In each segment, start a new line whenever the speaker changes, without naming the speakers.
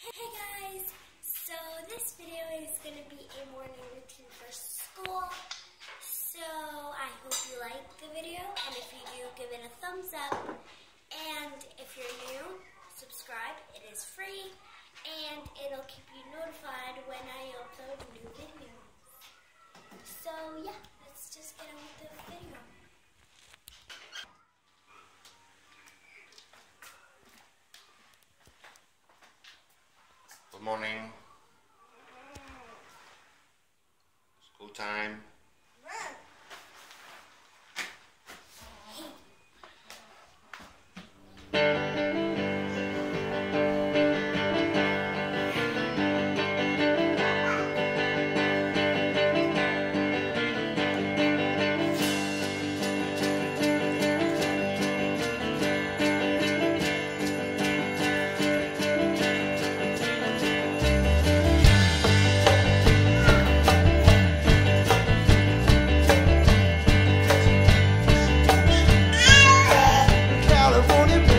Hey guys! So this video is going to be a morning routine for school. So I hope you like the video and if you do, give it a thumbs up. And if you're new, subscribe. It is free and it'll keep you notified when I upload new videos. So yeah, let's just get on with the video.
Morning. School time. California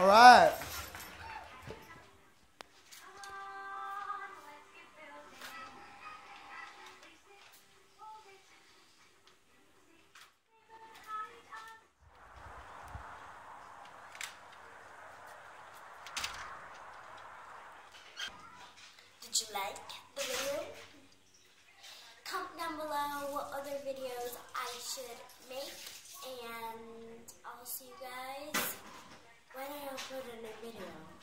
All right.
Did you like the video? Comment down below what other videos I should make, and I'll see you guys when I upload a video.